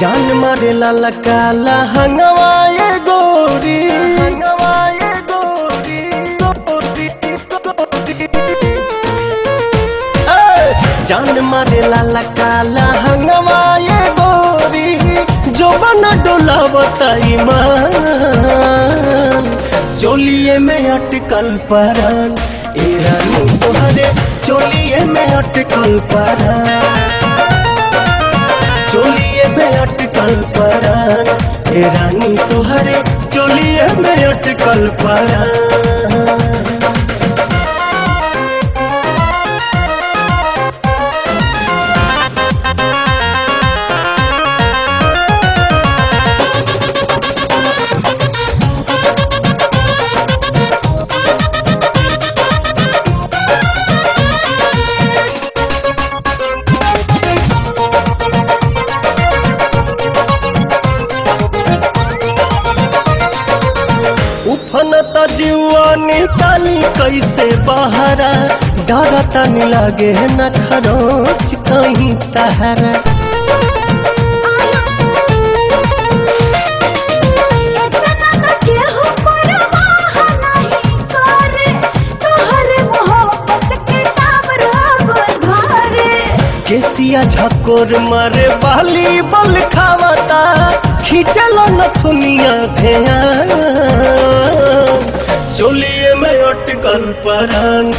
जान मारे लाला काला हंगवाए गोरी। हंगवाए गोरी जान मारे लाला काला हंगवाए गोरी जो बना डोला बताई मान चोलिए में अटकल परान ए रानी तोहरे चोलिए में अटकल परान अटकल परान हे रानी तुहरे चोलिए में अटकल परान कैसे बहरा? डर तन लगे न खरोच कहीं तहरा। केसिया झकोर मारे बाली बल खावता। खींचल चोलिए में अटकल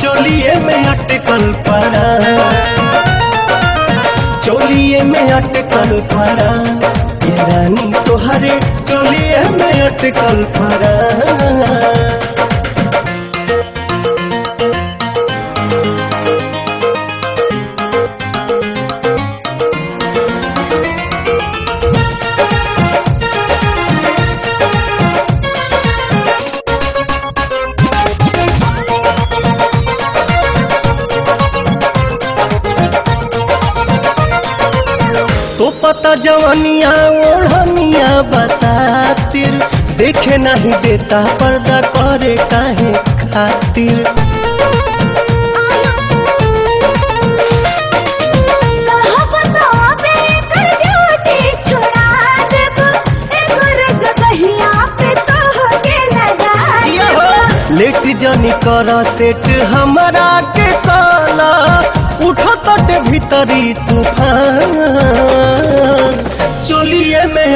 चोलिए में अटकल परान। चोलिए में अटकल परान। ए रानी तुहरे चोलिए में अटकल परान। जवनिया ओढ़निया बसातिर देखे नहीं देता, पर्दा करे काहे खातिर। लेट जनी कर सेट हमरा के काला। उठो तट भीतरी तूफ़ान।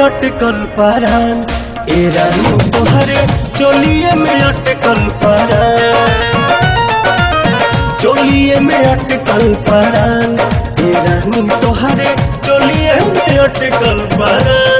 अटकल परान। ए रानी तोहरे चोलिए में अटकल परान। चोलिए में अटकल परान। ए रानी तोहरे चोलिए में अटकल परान।